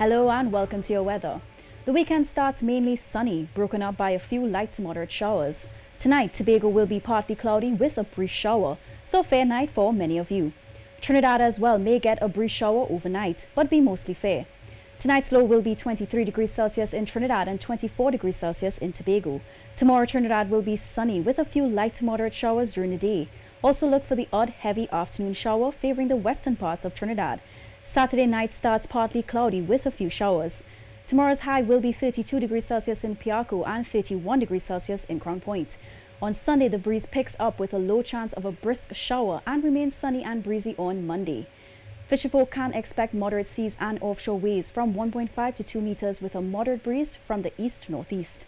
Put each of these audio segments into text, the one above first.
Hello and welcome to your weather. The weekend starts mainly sunny, broken up by a few light to moderate showers. Tonight, Tobago will be partly cloudy with a brief shower, so fair night for many of you. Trinidad as well may get a brief shower overnight, but be mostly fair. Tonight's low will be 23 degrees Celsius in Trinidad and 24 degrees Celsius in Tobago. Tomorrow, Trinidad will be sunny with a few light to moderate showers during the day. Also look for the odd heavy afternoon shower favoring the western parts of Trinidad. Saturday night starts partly cloudy with a few showers. Tomorrow's high will be 32 degrees Celsius in Piarco and 31 degrees Celsius in Crown Point. On Sunday, the breeze picks up with a low chance of a brisk shower and remains sunny and breezy on Monday. Fisherfolk can expect moderate seas and offshore waves from 1.5 to 2 meters with a moderate breeze from the east-northeast.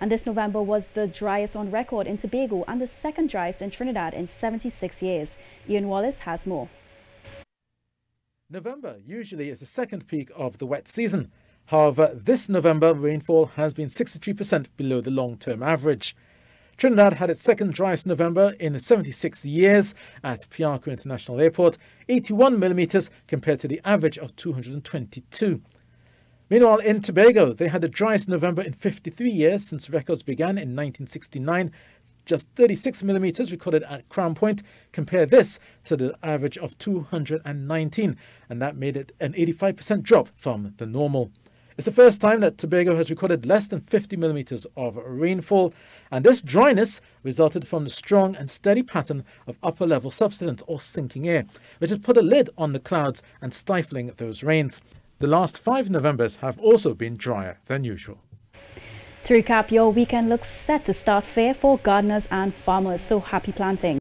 And this November was the driest on record in Tobago and the second driest in Trinidad in 76 years. Ian Wallace has more. November usually is the second peak of the wet season. However, this November rainfall has been 63% below the long term average. Trinidad had its second driest November in 76 years at Piarco International Airport, 81 millimetres compared to the average of 222. Meanwhile, in Tobago, they had the driest November in 53 years since records began in 1969 just 36 millimeters recorded at Crown Point. Compare this to the average of 219, and that made it an 85% drop from the normal. It's the first time that Tobago has recorded less than 50 millimeters of rainfall, and this dryness resulted from the strong and steady pattern of upper level subsidence or sinking air, which has put a lid on the clouds and stifling those rains. The last five Novembers have also been drier than usual. To recap, your weekend looks set to start fair for gardeners and farmers, so happy planting.